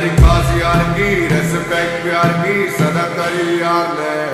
पले चले खास यार की रेस्पेक्ट प्यार की सदा करी यार ने